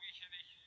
Entscheidung ich hier nicht.